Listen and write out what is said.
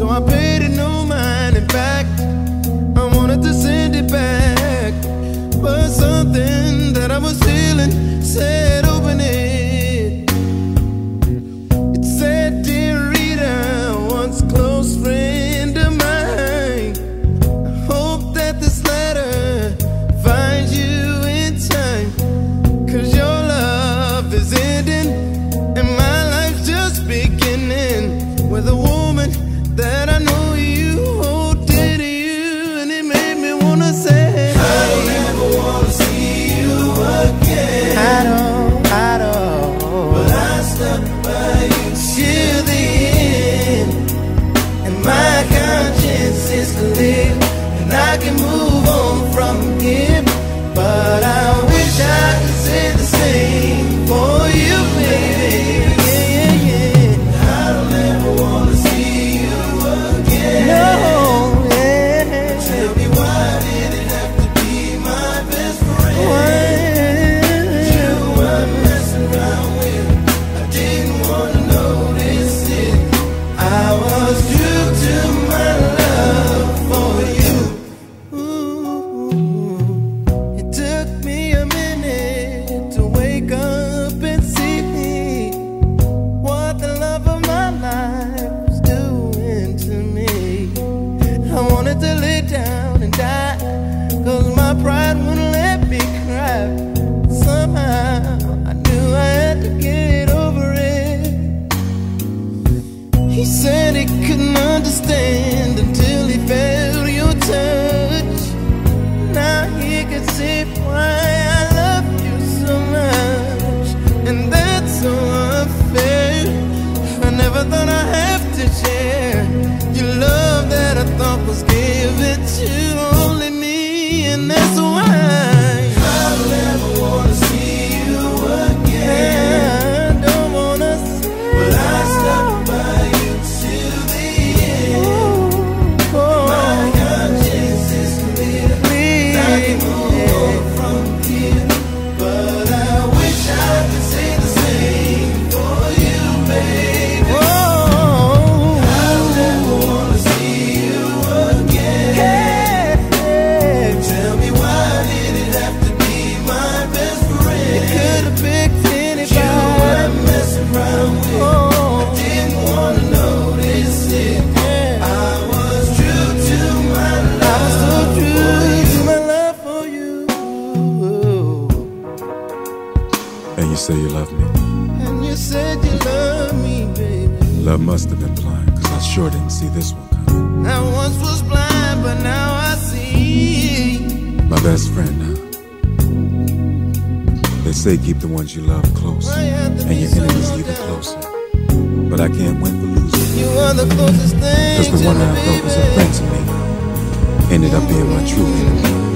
So I paid it no mind. In fact, I wanted to send it back. But something that I was feeling said, By you the pride wouldn't let me cry. Somehow I knew I had to get He said he couldn't understand until he felt your touch. Now he can see why I love you so much, and that's so unfair. I never thought say you love me. And you said you love me, baby. Love must have been blind, cause I sure didn't see this one coming. I once was blind, but now I see. My best friend now. They say keep the ones you love close, Why you have to and your enemies even closer. But I can't win for losing. You are the closest thing Cause the one I thought was a friend to me ended up being my true enemy.